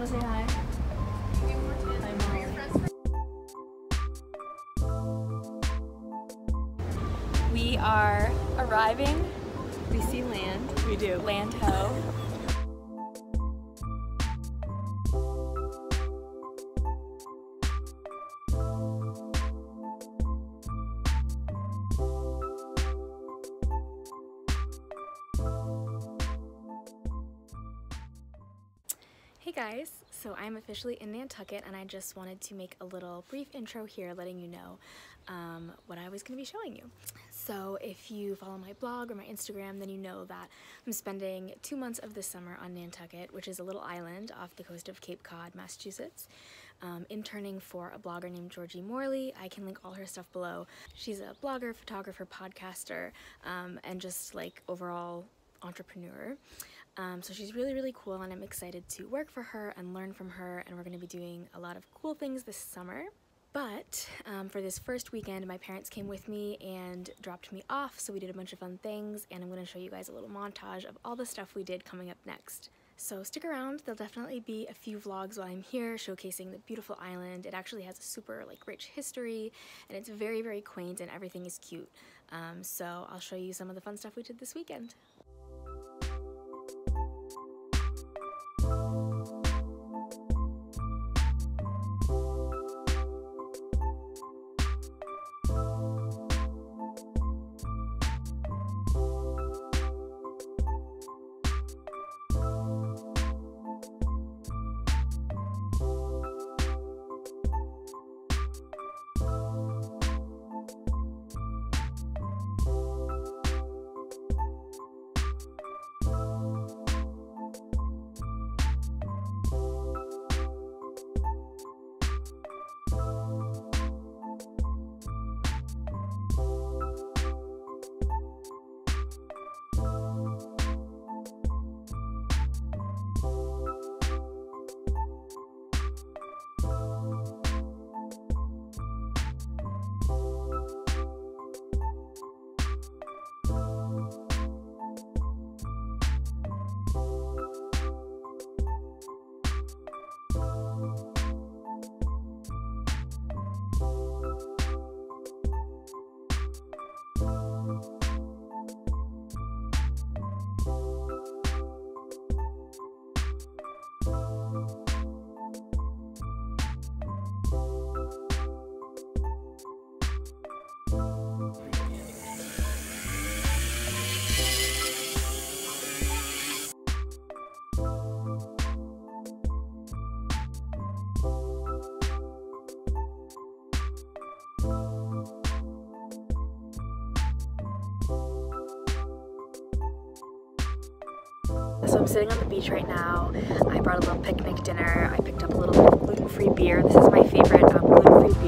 want to say hi? We are arriving. We see land. We do. Land ho. Hey guys, so I'm officially in Nantucket and I just wanted to make a little brief intro here letting you know um, what I was going to be showing you. So if you follow my blog or my Instagram then you know that I'm spending two months of the summer on Nantucket which is a little island off the coast of Cape Cod, Massachusetts. Um, interning for a blogger named Georgie Morley. I can link all her stuff below. She's a blogger, photographer, podcaster, um, and just like overall entrepreneur. Um, so she's really, really cool, and I'm excited to work for her and learn from her. And we're going to be doing a lot of cool things this summer. But um, for this first weekend, my parents came with me and dropped me off, so we did a bunch of fun things. And I'm going to show you guys a little montage of all the stuff we did coming up next. So stick around, there'll definitely be a few vlogs while I'm here showcasing the beautiful island. It actually has a super like rich history and it's very, very quaint and everything is cute. Um, so I'll show you some of the fun stuff we did this weekend. So I'm sitting on the beach right now. I brought a little picnic dinner. I picked up a little bit of gluten-free beer. This is my favorite um, gluten-free